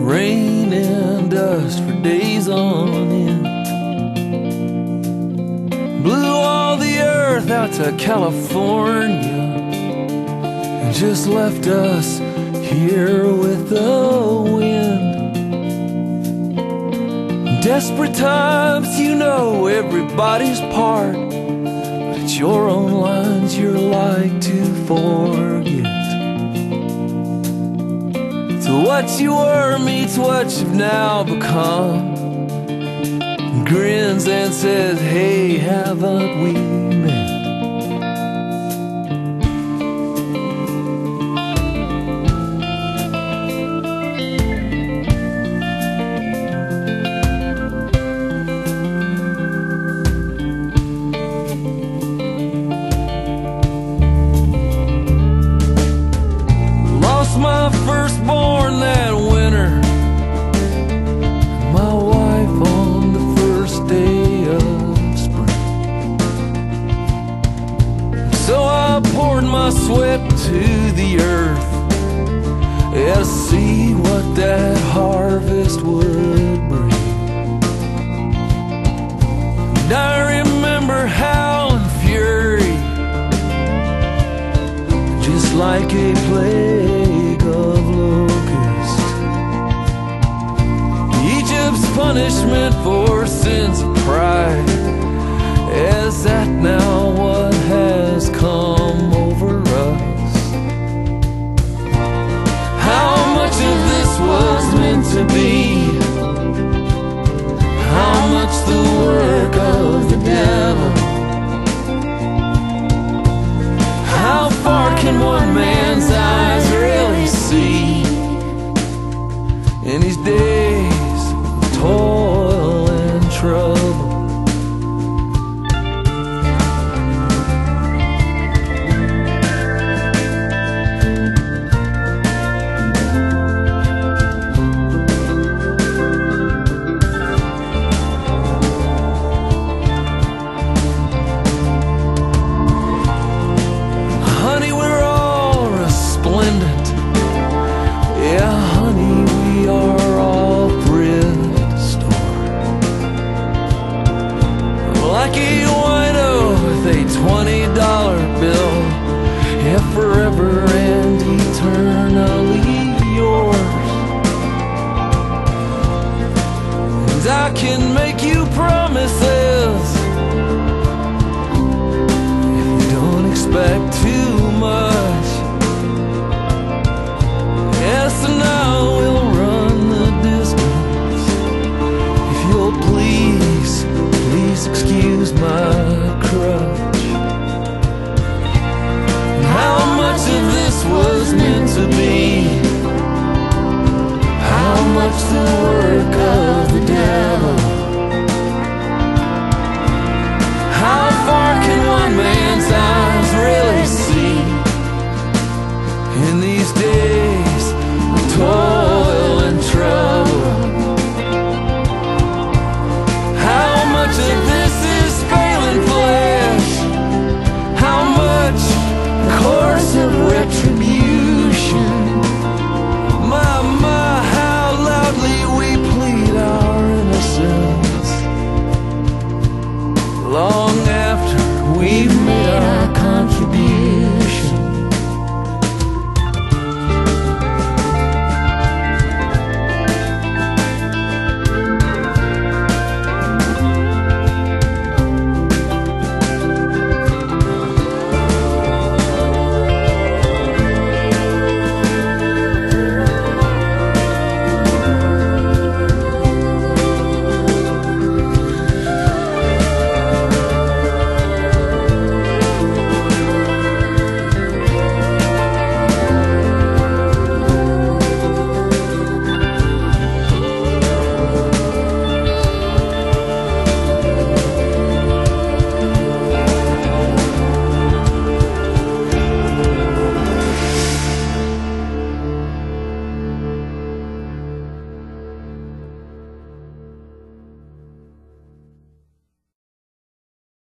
Rain and dust for days on end. Blew all the earth out to California. And just left us here with the wind. Desperate times, you know everybody's part. But it's your own lines you're like to forget. What you were meets what you've now become. Grins and says, Hey, haven't we to the earth. and see what that harvest would bring. And I remember howling fury just like a plague of locusts. Egypt's punishment for sins of pride. Is that now to be? How much the work of the devil? to be, how much the work